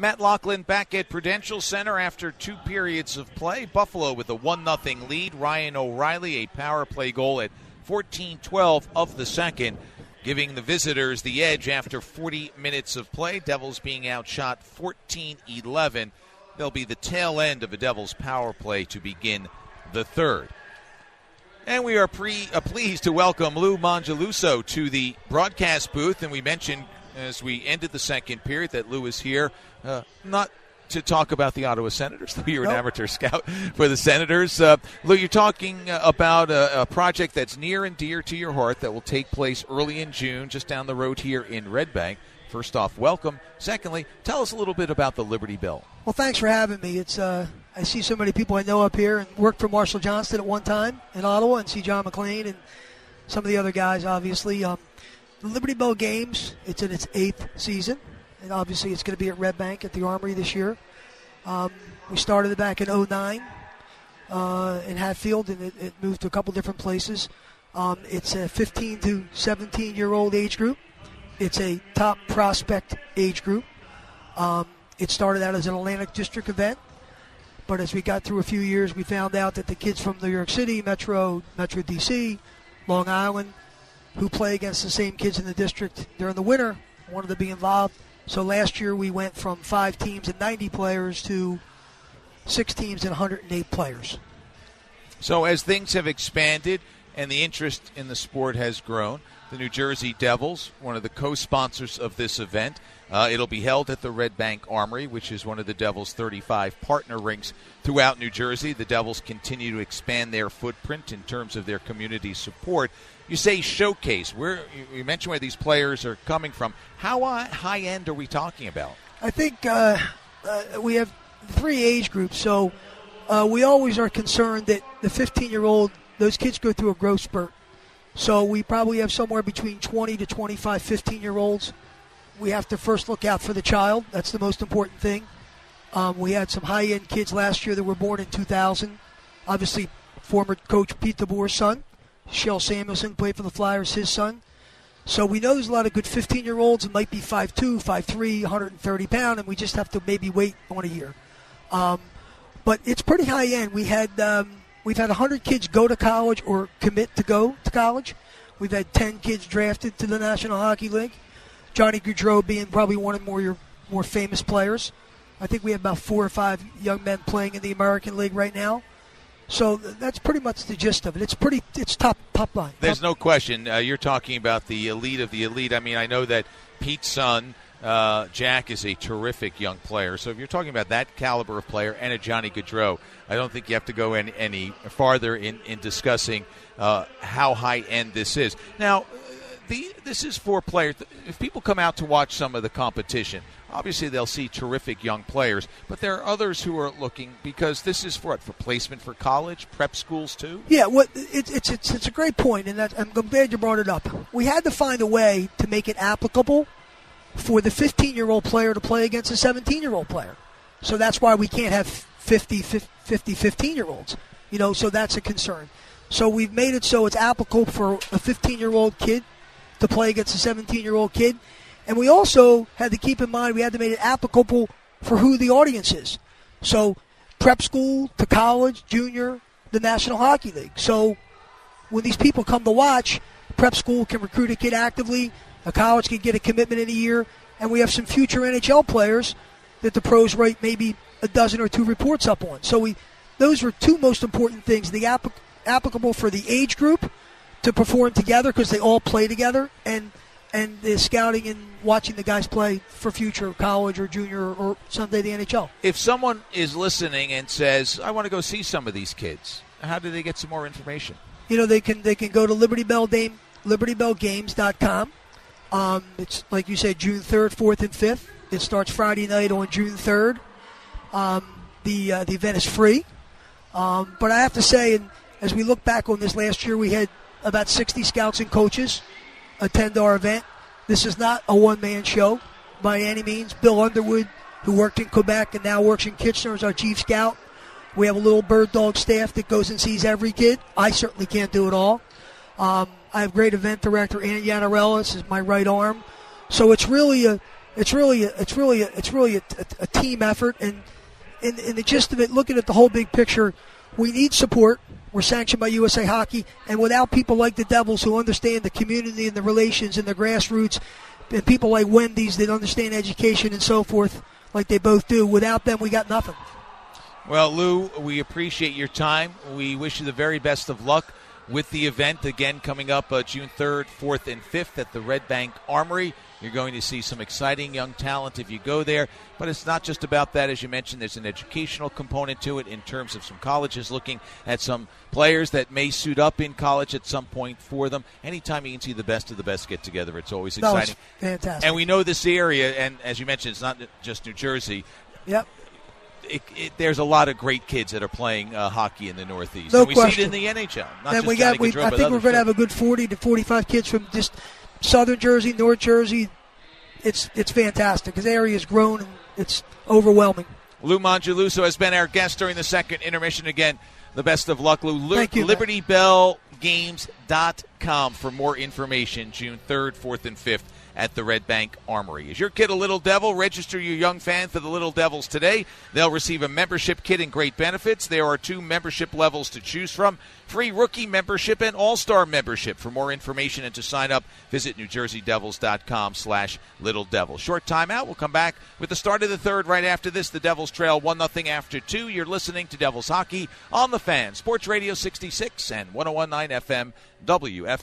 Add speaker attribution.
Speaker 1: Matt Loughlin back at Prudential Center after two periods of play. Buffalo with a 1 0 lead. Ryan O'Reilly, a power play goal at 14 12 of the second, giving the visitors the edge after 40 minutes of play. Devils being outshot 14 11. They'll be the tail end of a Devils power play to begin the third. And we are pre, uh, pleased to welcome Lew Mongelluzzo to the broadcast booth. And we mentioned as we ended the second period that Lew is here uh, not to talk about the Ottawa Senators. You're an amateur scout for the Senators. Uh, Lew, you're talking uh, about a, a, project that's near and dear to your heart that will take place early in June, just down the road here in Red Bank. First off, welcome. Secondly, tell us a little bit about the Liberty Bell.
Speaker 2: Well, thanks for having me. It's uh, I see so many people I know up here and worked for Marshall Johnston at one time in Ottawa, and see John MacLean and some of the other guys. Obviously, um, the Liberty Bell Games. It's in its eighth season and obviously it's going to be at Red Bank at the Armory this year. Um, we started it back in 09 uh, in Hatfield, and it, it, moved to a couple different places. Um, it's a 15 to 17 year old age group. It's a top prospect age group. Um, it started out as an Atlantic District event, but as we got through a few years, we found out that the kids from New York City, Metro, Metro DC, Long Island, who play against the same kids in the district during the winter, wanted to be involved. So last year we went from five teams and 90 players to six teams and 108 players.
Speaker 1: So as things have expanded and the interest in the sport has grown, the New Jersey Devils, one of the co-sponsors of this event, uh, it'll be held at the Red Bank Armory, which is one of the Devils' 35 partner rinks throughout New Jersey. The Devils continue to expand their footprint in terms of their community support you say showcase. Where you mentioned where these players are coming from. How high end are we talking about?
Speaker 2: I think uh, uh, we have three age groups, so uh, we always are concerned that the 15 year old, those kids go through a growth spurt. So we probably have somewhere between 20 to 25 15 year olds. We have to first look out for the child. That's the most important thing. Um, we had some high end kids last year that were born in 2000. Obviously, former coach Pete DeBoer's son. Kjell Samuelsson played for the Flyers, his son. So we know there's a lot of good 15 year olds that might be 5'2, 5'3, 130 pound, and we just have to maybe wait on a year. Um, but it's pretty high end. We had um, we've had 100 kids go to college or commit to go to college. We've had 10 kids drafted to the National Hockey League. Johnny Gaudreau being probably one of more your more famous players. I think we have about four or five young men playing in the American League right now. So that's pretty much the gist of it. It's pretty. It's top top line.
Speaker 1: There's
Speaker 2: top.
Speaker 1: no question. Uh, you're talking about the elite of the elite. I mean, I know that Pete's son. Uh, Jack is a terrific young player. So if you're talking about that caliber of player and a Johnny Gaudreau, I don't think you have to go any, any farther in, in discussing uh, how high end this is. Now, the, this is for players. If people come out to watch some of the competition, obviously they'll see terrific young players, but there are others who are looking because this is for what for placement for college, prep schools too.
Speaker 2: Yeah, what it, it's it's it's a great point, and that, I'm glad you brought it up. We had to find a way to make it applicable for the 15 year old player to play against a 17 year old player. So that's why we can't have 50, 50 15 year olds. You know, so that's a concern. So we've made it so it's applicable for a 15 year old kid to play against a 17 year old kid and we also had to keep in mind we had to make it applicable for who the audience is. So prep school to college, junior, the National Hockey League. So when these people come to watch, prep school can recruit a kid actively, a college can get a commitment in a year, and we have some future NHL players that the pros write maybe a dozen or two reports up on. So we those were two most important things: the applic- applicable for the age group to perform together because they all play together, and and the scouting and watching the guys play for future college or junior or someday the NHL.
Speaker 1: If someone is listening and says, "I want to go see some of these kids," how do they get some more information?
Speaker 2: You know, they can they can go to Liberty Bell Dame, LibertyBellGames.com. Um, it's like you said, June third, fourth, and fifth. It starts Friday night on June third. Um, the uh, the event is free, um, but I have to say, and as we look back on this last year, we had about 60 scouts and coaches attend our event. This is not a one man show by any means. Bill Underwood, who worked in Quebec and now works in Kitchener, is our chief scout. We have a little bird dog staff that goes and sees every kid. I certainly can't do it all. Um, I have great event director Ann Yanarellis is my right arm. So it's really a It's really a, it's really a, it's really a, a, a team effort, and in, in the gist of it, looking at the whole big picture, we need support. We're sanctioned by USA Hockey, and without people like the Devils who understand the community and the relations and the grassroots, and people like Wendy's that understand education and so forth, like they both do, without them, we got nothing.
Speaker 1: Well, Lew, we appreciate your time. We wish you the very best of luck with the event again coming up uh, June 3rd, 4th, and 5th at the Red Bank Armory. You're going to see some exciting young talent if you go there. But it's not just about that. As you mentioned, there's an educational component to it in terms of some colleges looking at some players that may suit up in college at some point for them. Anytime you can see the best of the best get together, it's always exciting.
Speaker 2: fantastic.
Speaker 1: And we know this area, and as you mentioned, it's not just New Jersey.
Speaker 2: Yep.
Speaker 1: It, it, there's a lot of great kids that are playing uh, hockey in the Northeast.
Speaker 2: No
Speaker 1: and we
Speaker 2: question.
Speaker 1: see it in the NHL. Not
Speaker 2: and
Speaker 1: just
Speaker 2: we got, we,
Speaker 1: Gaudreau,
Speaker 2: I think we're going to have a good 40 to 45 kids from just southern Jersey, North Jersey. It's it's fantastic. This area has grown and it's overwhelming.
Speaker 1: Lew Mongelluzzo has been our guest during the second intermission. Again, the best of luck, Lew. Lu-
Speaker 2: Thank you.
Speaker 1: LibertyBellGames.com for more information. June 3rd, 4th, and 5th at the Red Bank Armory. Is your kid a Little Devil? Register your young fan for the Little Devils today. They'll receive a membership kit and great benefits. There are two membership levels to choose from free rookie membership and all-star membership. For more information and to sign up, visit NewJerseyDevils.com slash Little Devil. Short timeout. We'll come back with the start of the third right after this. The Devils trail 1-0 after 2. You're listening to Devils Hockey on the Fan. Sports Radio 66 and 1019 FM WF.